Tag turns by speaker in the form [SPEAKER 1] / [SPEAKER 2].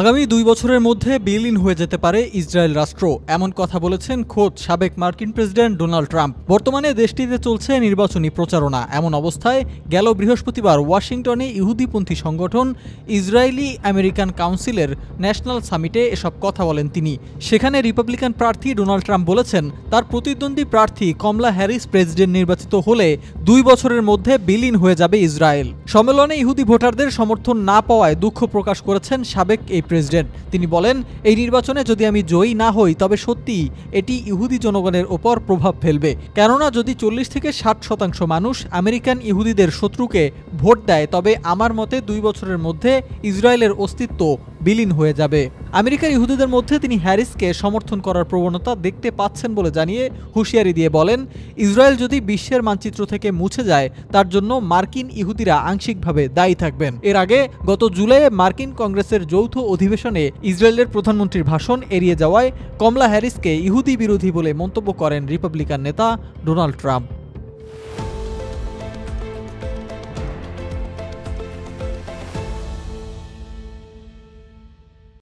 [SPEAKER 1] আগামী দুই বছরের মধ্যে বিলীন হয়ে যেতে পারে ইসরায়েল রাষ্ট্র, এমন কথা বলেছেন খোদ সাবেক মার্কিন প্রেসিডেন্ট ডোনাল্ড ট্রাম্প। বর্তমানে দেশটিতে চলছে নির্বাচনী প্রচারণা। এমন অবস্থায় গেল বৃহস্পতিবার ওয়াশিংটনে ইহুদিপন্থী সংগঠন ইসরায়েলি আমেরিকান কাউন্সিলের ন্যাশনাল সামিটে এসব কথা বলেন তিনি। সেখানে রিপাবলিকান প্রার্থী ডোনাল্ড ট্রাম্প বলেছেন, তার প্রতিদ্বন্দ্বী প্রার্থী কমলা হ্যারিস প্রেসিডেন্ট নির্বাচিত হলে দুই বছরের মধ্যে বিলীন হয়ে যাবে ইসরায়েল। সম্মেলনে ইহুদি ভোটারদের সমর্থন না পাওয়ায় দুঃখ প্রকাশ করেছেন সাবেক এই প্রেসিডেন্ট। তিনি বলেন, এই নির্বাচনে যদি আমি জয়ী না হই, তবে সত্যি এটি ইহুদি জনগণের ওপর প্রভাব ফেলবে। কেননা যদি চল্লিশ থেকে ষাট শতাংশ মানুষ আমেরিকান ইহুদিদের শত্রুকে ভোট দেয়, তবে আমার মতে দুই বছরের মধ্যে ইসরায়েলের অস্তিত্ব বিলীন হয়ে যাবে। আমেরিকার ইহুদিদের মধ্যে তিনি হ্যারিসকে সমর্থন করার প্রবণতা দেখতে পাচ্ছেন বলে জানিয়ে হুঁশিয়ারি দিয়ে বলেন, ইসরায়েল যদি বিশ্বের মানচিত্র থেকে মুছে যায়, তার জন্য মার্কিন ইহুদিরা আংশিকভাবে দায়ী থাকবেন। এর আগে গত জুলাইয়ে মার্কিন কংগ্রেসের যৌথ অধিবেশনে ইসরায়েলের প্রধানমন্ত্রীর ভাষণ এড়িয়ে যাওয়ায় কমলা হ্যারিসকে ইহুদি বিরোধী বলে মন্তব্য করেন রিপাবলিকান নেতা ডোনাল্ড ট্রাম্প।